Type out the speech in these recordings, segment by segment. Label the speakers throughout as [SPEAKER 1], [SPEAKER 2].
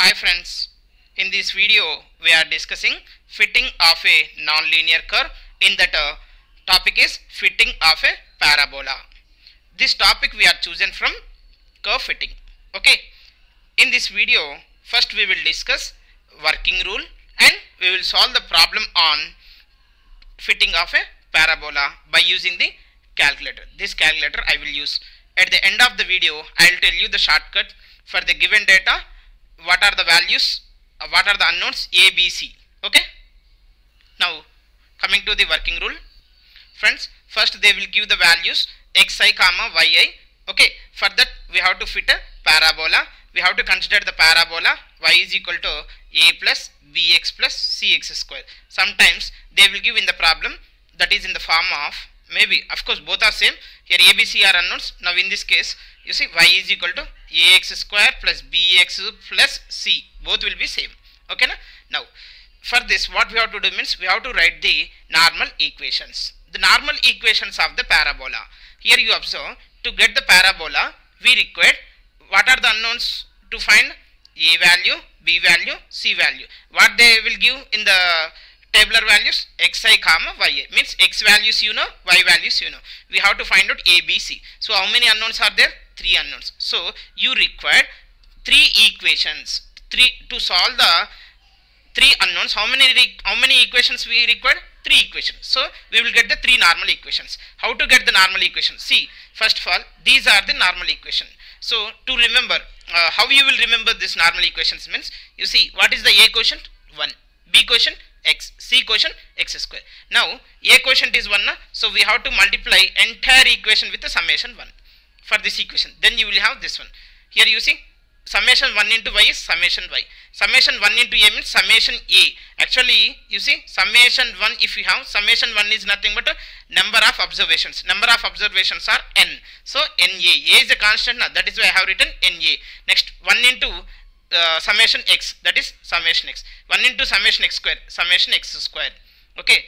[SPEAKER 1] Hi friends, in this video we are discussing fitting of a nonlinear curve in that uh, topic is fitting of a parabola. This topic we are chosen from curve fitting. Okay, in this video first we will discuss working rule and we will solve the problem on fitting of a parabola by using the calculator. This calculator I will use. At the end of the video I will tell you the shortcut for the given data what are the values uh, what are the unknowns a b c. Okay? Now coming to the working rule. Friends first they will give the values xi comma yi okay? For that we have to fit a parabola. We have to consider the parabola. Y is equal to a plus bx plus cx square. Sometimes they will give in the problem that is in the form of maybe of course both are same. Here abc are unknowns. Now in this case you see y is equal to ax square plus bx plus c both will be same. Okay na? now for this what we have to do means we have to write the normal equations. The normal equations of the parabola. Here you observe to get the parabola we require what are the unknowns to find? A value b value c value. What they will give in the tabular values? Xi comma yi. Means x values you know y values you know. We have to find out a b c. So how many unknowns are there three unknowns. So you require three equations. Three to solve the three unknowns how many how many equations we require? Three equations. So we will get the three normal equations. How to get the normal equations see first of all these are the normal equation. So to remember uh, how you will remember this normal equations means you see what is the a quotient? 1 b quotient? X. C quotient? X square. Now a quotient is 1 so we have to multiply entire equation with the summation 1 for this equation. Then you will have this one. Here you see summation 1 into y is summation y. Summation 1 into a means summation a. Actually you see summation 1 if you have summation 1 is nothing but a number of observations. Number of observations are n. So na a. Is a constant now that is why i have written na next 1 into uh, summation x. That is summation x. 1 into summation x square summation x square. Okay.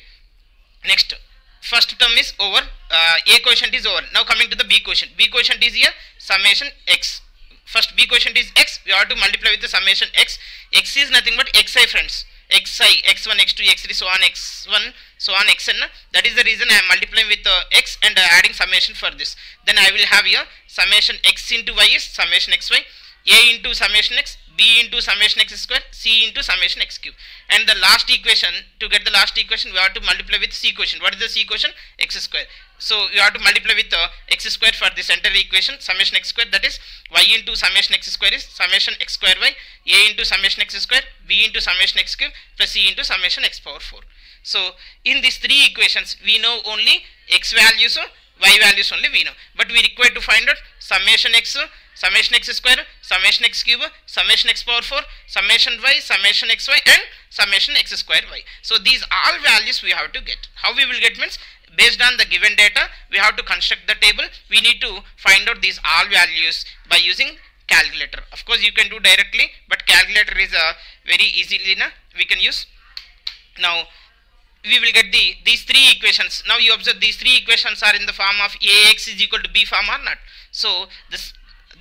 [SPEAKER 1] Next first term is over. Uh, a quotient is over. Now coming to the b quotient. B quotient is here. Summation x. First b quotient is x. We have to multiply with the summation x. X is nothing but xi friends. Xi x1 x2 x3 so on x1 so on xn that is the reason i am multiplying with uh, x and uh, adding summation for this. Then i will have here summation x into y is summation xy a into summation x b into summation x square c into summation x cube. And the last equation to get the last equation we have to multiply with c quotient. What is the c quotient? X square. So you have to multiply with uh, x square for this entire equation summation x square. That is y into summation x square is summation x square y. A into summation x square b into summation x cube plus c into summation x power 4 so in these three equations we know only x values y values only we know. But we require to find out summation x summation x square summation x cube summation x power 4 summation y summation xy and summation x square y. So these all values we have to get. How we will get means based on the given data we have to construct the table. We need to find out these all values by using calculator. Of course you can do directly but calculator is a very easily na, we can use. Now we will get the these three equations. Now you observe these three equations are in the form of ax is equal to b form or not. So this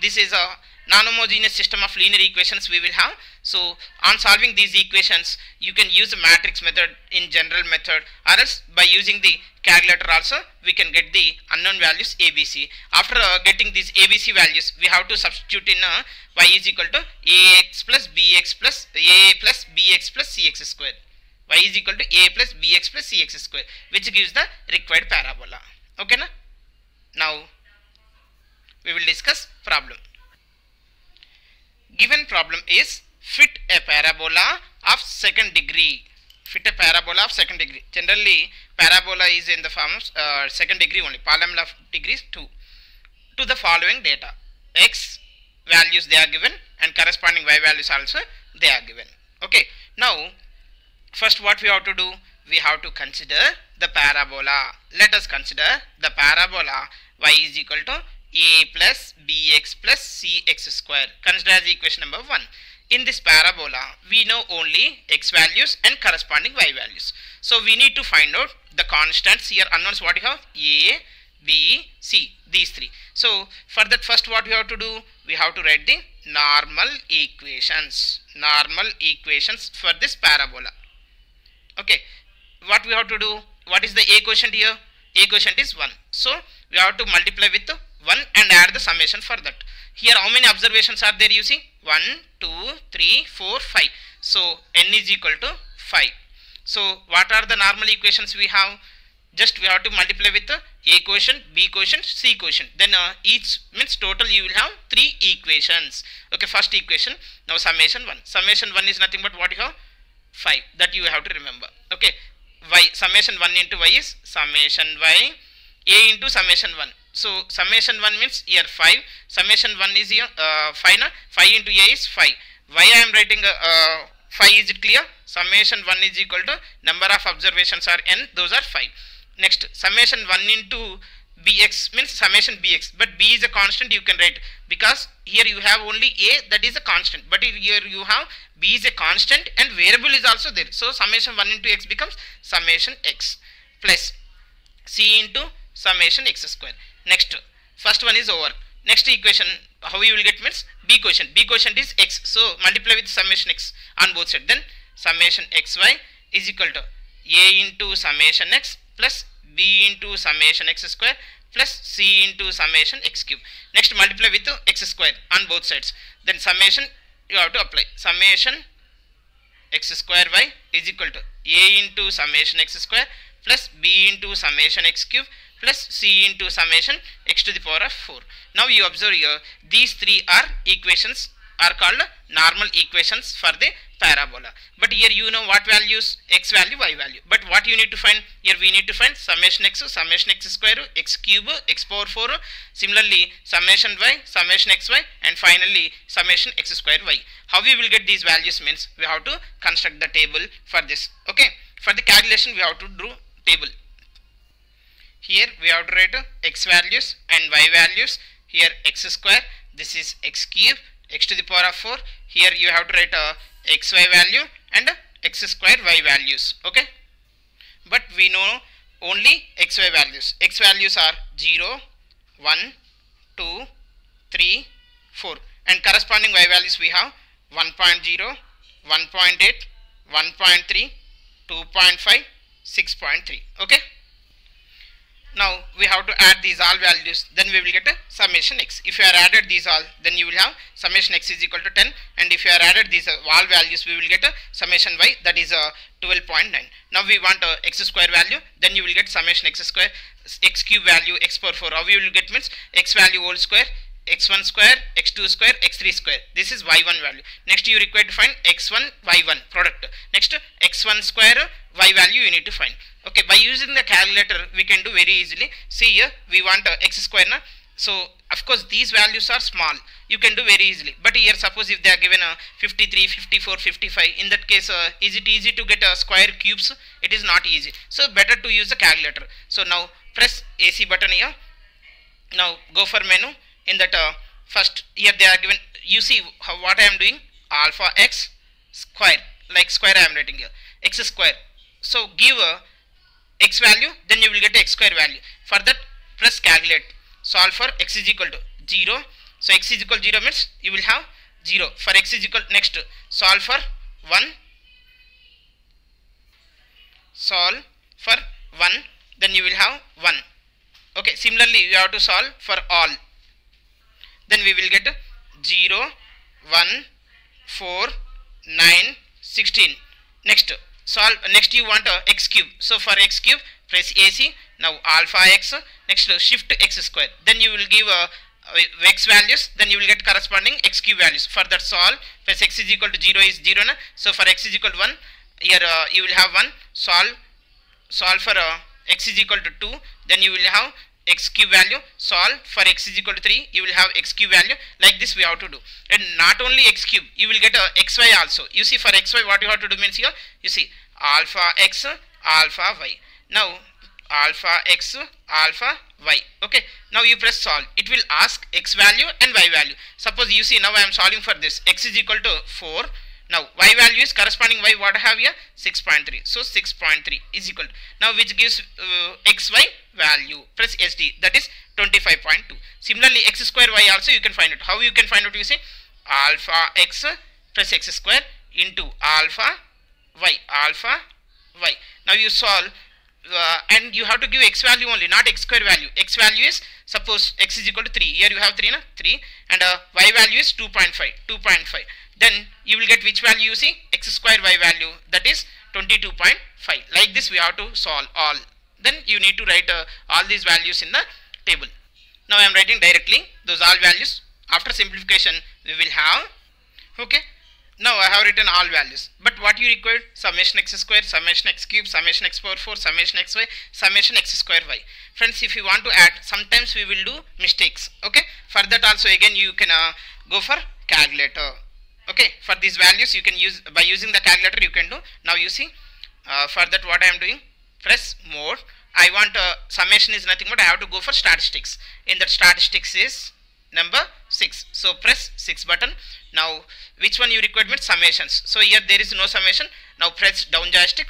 [SPEAKER 1] this is a non-homogeneous system of linear equations we will have. So on solving these equations you can use the matrix method in general method or else by using the calculator also we can get the unknown values abc after uh, getting these abc values we have to substitute in uh, y is equal to ax plus bx plus a plus bx plus cx square. Y is equal to a plus bx plus cx square which gives the required parabola. Okay na? Now we will discuss problem. Given problem is fit a parabola of second degree. Fit a parabola of second degree. Generally parabola is in the form of uh, second degree only. Polynomial of degrees 2 to the following data. X values they are given and corresponding y values also they are given. Okay. Now first what we have to do? We have to consider the parabola. Let us consider the parabola. Y is equal to a plus bx plus cx square. Consider as equation number 1 in this parabola we know only x values and corresponding y values. So we need to find out the constants here. Unknowns what you have? A b c. These three. So for that first what we have to do? We have to write the normal equations. Normal equations for this parabola. Okay. What we have to do? What is the a quotient here? A quotient is 1 so we have to multiply with 1 and add the summation for that. Here how many observations are there see? 1 2 3 4 5 so n is equal to 5 so what are the normal equations we have? Just we have to multiply with the a quotient b quotient c quotient. Then uh, each means total you will have three equations. Okay first equation. Now summation 1 summation 1 is nothing but what you have? 5 that you have to remember. Okay. Y summation 1 into y is summation y. A into summation 1 so summation 1 means here 5 summation 1 is here uh, 5 na 5 into a is 5 why i am writing uh, uh, 5 is it clear? Summation 1 is equal to number of observations are n those are 5 next summation 1 into bx means summation bx but b is a constant you can write. Because here you have only a that is a constant. But here you have b is a constant and variable is also there. So summation 1 into x becomes summation x plus c into summation x square next first one is over. Next equation how you will get means? B quotient. B quotient is x. So multiply with summation x on both sides. Then summation xy is equal to a into summation x plus b into summation x square plus c into summation x cube. Next multiply with x square on both sides. Then summation you have to apply. Summation x square y is equal to a into summation x square plus b into summation x cube plus c into summation x to the power of 4. Now you observe here these three are equations are called normal equations for the parabola. But here you know what values x value y value. But what you need to find here we need to find summation x summation x square x cube x power 4 similarly summation y summation xy and finally summation x square y. How we will get these values means we have to construct the table for this. Okay. For the calculation we have to do table. Here we have to write x values and y values. Here x square this is x cube x to the power of 4 here you have to write uh, a xy value and x square y values okay? But we know only xy values. X values are 0 1 2 3 4 and corresponding y values we have 1.0 1.8 1.3 2.5 6.3 okay now we have to add these all values then we will get a summation x if you are added these all then you will have summation x is equal to 10 and if you are added these uh, all values we will get a summation y that is a uh, 12.9 now we want a x square value then you will get summation x square x cube value x power 4 how you will get means x value whole square x1 square, x2 square, x3 square. This is y1 value. Next you require to find x1, y1 product. Next x1 square, y value you need to find. Okay, by using the calculator we can do very easily. See here we want uh, x square na. So of course these values are small. You can do very easily. But here suppose if they are given a uh, 53, 54, 55. In that case uh, is it easy to get a uh, square cubes? It is not easy. So better to use the calculator. So now press AC button here. Now go for menu in that uh, first here they are given you see how, what I am doing alpha x square like square I am writing here x square so give a x value then you will get x square value. For that press calculate. Solve for x is equal to 0 so x is equal to 0 means you will have 0 for x is equal next solve for 1 solve for 1 then you will have 1 okay similarly you have to solve for all. Then we will get 0 1 4 9 16 next solve next you want a x cube. So for x cube press AC now alpha x next shift x square. Then you will give a x values. Then you will get corresponding x cube values. For that solve press x is equal to 0 is 0 na? so for x is equal to 1 here uh, you will have 1 solve solve for uh, x is equal to 2 then you will have x cube value solve for x is equal to 3 you will have x cube value like this we have to do. And not only x cube you will get a xy also. You see for xy what you have to do means here you see alpha x alpha y. Now alpha x alpha y okay? Now you press solve. It will ask x value and y value. Suppose you see now i am solving for this. X is equal to 4 now y value is corresponding y what I have here 6.3. So 6.3 is equal to now which gives uh, xy value press SD that is 25.2. Similarly x square y also you can find it. How you can find it you say alpha x plus x square into alpha y alpha y now you solve uh, and you have to give x value only not x square value. X value is suppose x is equal to 3 here you have 3 na? 3 and uh, y value is 2.5 2.5 then you will get which value you see? X square y value that is 22.5 like this we have to solve all. Then you need to write uh, all these values in the table. Now I am writing directly. Those all values after simplification we will have okay now I have written all values. But what you require summation x square summation x cube summation x power 4 summation x y summation x square y. Friends if you want to add sometimes we will do mistakes okay? For that also again you can uh, go for calculator okay? For these values you can use by using the calculator you can do. Now you see uh, for that what I am doing? Press more. I want uh, summation is nothing but I have to go for statistics. In that statistics is number 6 so press 6 button. Now which one you requirement summations. So here there is no summation. Now press down joystick.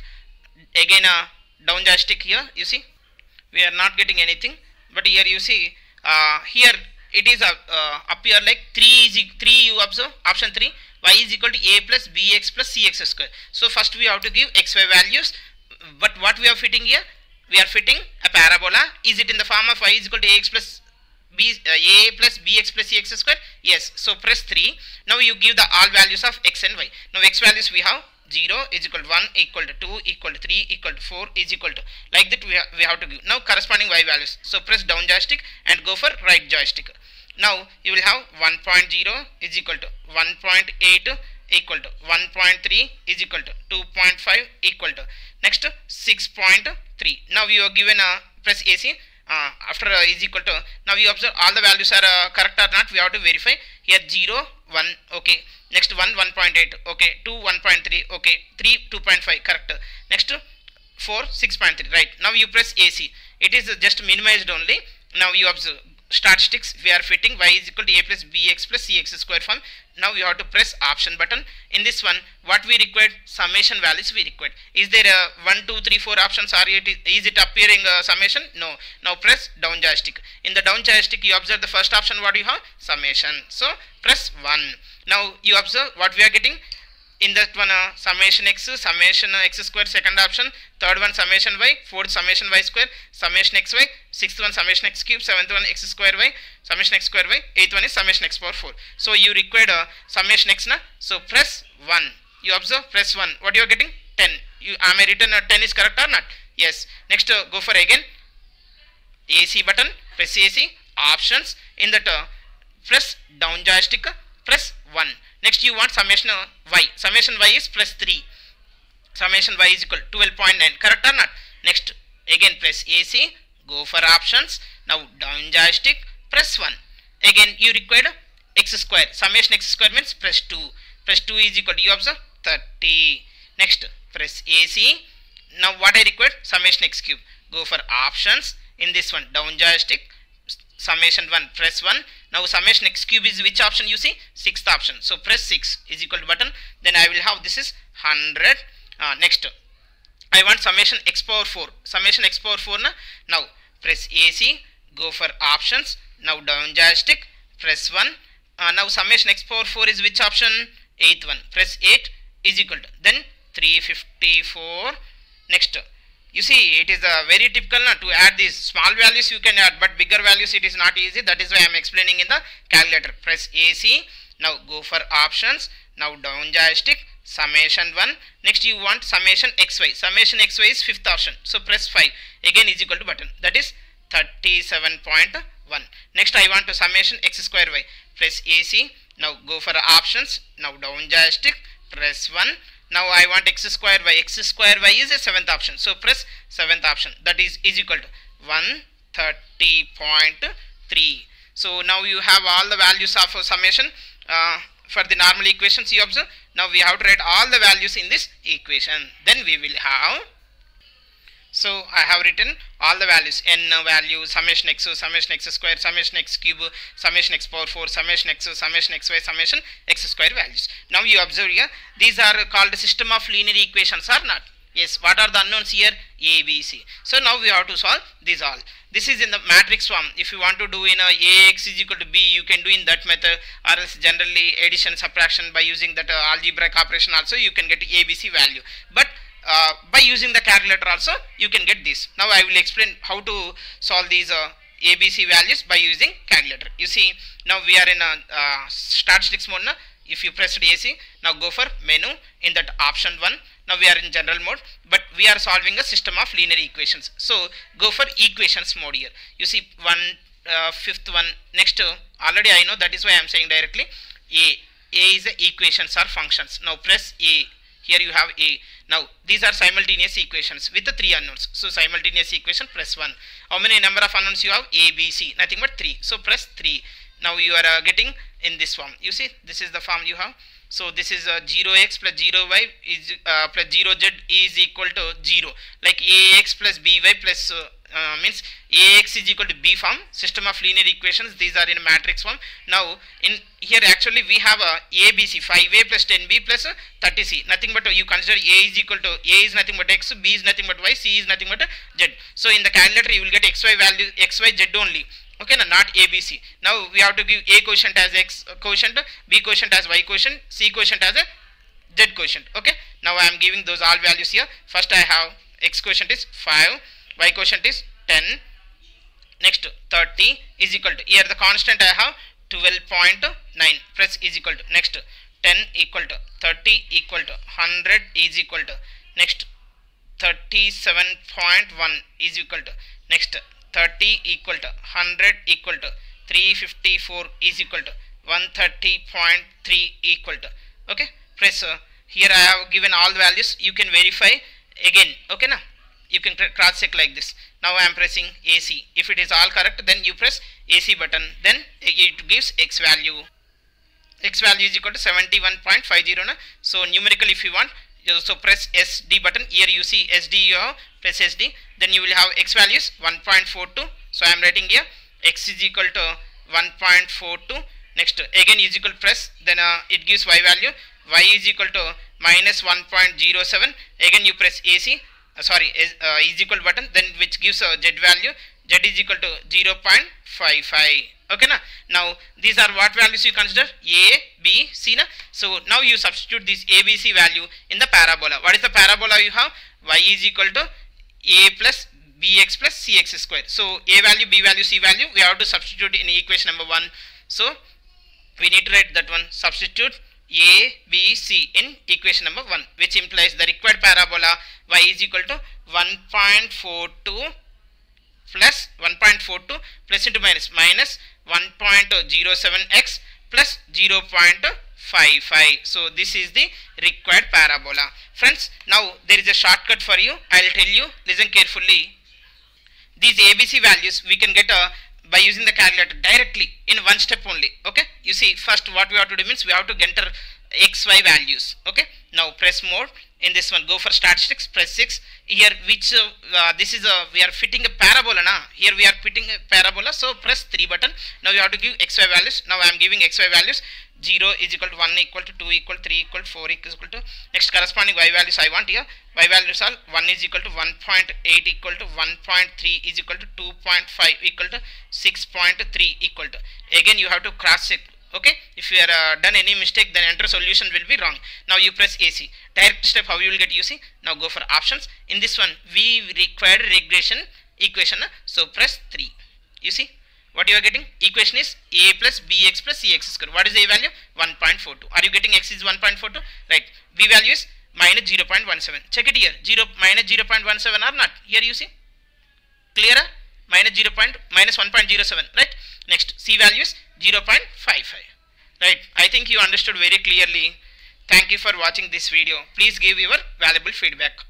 [SPEAKER 1] Again uh, down joystick here you see. We are not getting anything. But here you see uh, here it is uh, uh, appear like 3 is 3 you observe option 3 y is equal to a plus bx plus cx square. So first we have to give xy values. But what we are fitting here? We are fitting a parabola. Is it in the form of y is equal to ax plus b uh, a plus bx plus cx square yes so press 3 now you give the all values of x and y. Now x values we have 0 is equal to 1 equal to 2 equal to 3 equal to 4 is equal to like that we, ha we have to give. Now corresponding y values. So press down joystick and go for right joystick. Now you will have 1.0 is equal to 1.8 equal to 1.3 is equal to 2.5 equal to next 6.3 now you are given a press AC uh, after is equal to now you observe all the values are uh, correct or not we have to verify. Here 0 1 okay. Next 1 1.8 okay. 2 1.3 okay. 3 2.5 correct. Next 4 6.3 right. Now you press AC it is just minimized only. Now you observe statistics we are fitting y is equal to a plus bx plus cx square form. Now you have to press option button. In this one what we required summation values we required is there a 1 2 3 4 options? Are it is it appearing uh, summation? No. Now press down joystick. In the down joystick you observe the first option what you have? Summation. So press 1 now you observe what we are getting. In that one uh, summation x summation uh, x square second option third one summation y fourth summation y square summation x y sixth one summation x cube seventh one x square y summation x square y eighth one is summation x power 4 so you required uh, summation x na so press 1 you observe press 1 what you are getting 10 you am I written uh, 10 is correct or not yes next uh, go for again AC button press AC options in that uh, press down joystick press 1 next you want summation uh, y summation y is plus 3 summation y is equal 12.9 correct or not? Next again press AC go for options. Now down joystick press 1 again you require x square. Summation x square means press 2 press 2 is equal to you observe 30 next press AC now what I required? Summation x cube. Go for options. In this one down joystick summation 1 press 1 now summation x cube is which option you see? Sixth option. So press 6 is equal to button. Then I will have this is 100 uh, next. I want summation x power 4 summation x power 4 na now press AC go for options. Now down joystick press 1 uh, now summation x power 4 is which option? Eighth one. Press 8 is equal to then 354 next. You see it is a very typical na, to add these small values you can add but bigger values it is not easy. That is why I am explaining in the calculator. Press AC now go for options now down joystick summation 1 next you want summation xy. Summation xy is fifth option. So press 5 again is equal to button. That is 37.1 next I want to summation x square y. Press AC now go for options. Now down joystick press 1 now I want x square y. X square y is a seventh option. So press seventh option. That is is equal to 130.3 so now you have all the values of summation. Uh, for the normal equations you observe. Now we have to write all the values in this equation. Then we will have so I have written all the values. N value summation x summation x square summation x cube summation x power 4 summation x summation x y summation x square values. Now you observe here these are called system of linear equations or not yes what are the unknowns here ABC. So now we have to solve these all. This is in the matrix form. If you want to do in a AX is equal to B, you can do in that method or else generally addition subtraction by using that uh, algebraic operation also you can get ABC value. But uh, by using the calculator also you can get this. Now I will explain how to solve these uh, ABC values by using calculator. You see now we are in a uh, statistics mode now. If you press AC, now go for menu in that option 1 now we are in general mode but we are solving a system of linear equations. So go for equations mode here. You see one uh, fifth one next uh, already I know that is why I am saying directly a a is the equations or functions. Now press a. Here you have a. Now these are simultaneous equations with the three unknowns. So simultaneous equation press 1 how many number of unknowns you have? A b c. Nothing but 3 so press 3 now you are uh, getting in this form. You see this is the form you have. So this is uh, 0x plus 0y is uh, plus 0z is equal to 0 like ax plus by plus uh, uh, means ax is equal to b form. System of linear equations these are in matrix form. Now in here actually we have a abc 5a plus 10b plus 30c nothing but you consider a is equal to a is nothing but x b is nothing but y c is nothing but z. So in the calculator you will get xy value xy z only okay no, not abc now we have to give a quotient as x quotient b quotient as y quotient c quotient as a z quotient. Okay? Now i am giving those all values here. First i have x quotient is 5 y quotient is 10 next 30 is equal to here the constant i have 12.9 press is equal to next 10 equal to 30 equal to 100 is equal to next 37.1 is equal to next 30 equal to 100 equal to 354 is equal to 130.3 equal to. Okay? Press uh, here I have given all the values. You can verify again. Okay now you can cross check like this. Now I am pressing AC if it is all correct then you press AC button. Then it gives X value. X value is equal to 71.50 now so numerical if you want so press SD button. Here you see SD you press SD then you will have X values 1.42 so I am writing here X is equal to 1.42 next again is equal press. Then uh, it gives Y value. Y is equal to minus 1.07 again you press AC uh, sorry is, uh, is equal button. Then which gives a Z value. Z is equal to 0.55 okay na? Now these are what values you consider? A b c na? So now you substitute this abc value in the parabola. What is the parabola you have? Y is equal to a plus bx plus cx square. So a value b value c value we have to substitute in equation number 1 so we need to write that one. Substitute a b c in equation number 1 which implies the required parabola y is equal to 1.42 plus 1.42 plus into minus minus 1.07x plus 0.55 so this is the required parabola. Friends now there is a shortcut for you. I'll tell you listen carefully. These abc values we can get a by using the calculator directly in one step only. Okay? You see first what we have to do means we have to enter xy values. Okay now press mode in this one go for statistics. Press 6 here which uh, uh, this is a we are fitting a parabola na? Here we are fitting a parabola. So press 3 button. Now you have to give xy values. Now i am giving xy values. 0 is equal to 1 equal to 2 equal to 3 equal to 4 equal to next corresponding y values i want here. Y values are 1 is equal to 1.8 equal to 1.3 is equal to 2.5 equal to 6.3 equal to. Again you have to cross check okay? If you are uh, done any mistake then enter solution will be wrong. Now you press AC direct step how you will get UC now go for options. In this one we require regression equation so press 3 you see? What you are getting? Equation is a plus bx plus cx square. What is a value? 1.42 are you getting x is 1.42 right. B value is minus 0.17 check it here. 0 minus 0.17 or not? Here you see. Clearer minus 0. Point, minus 1.07 right? Next c value is 0.55 right? I think you understood very clearly. Thank you for watching this video. Please give your valuable feedback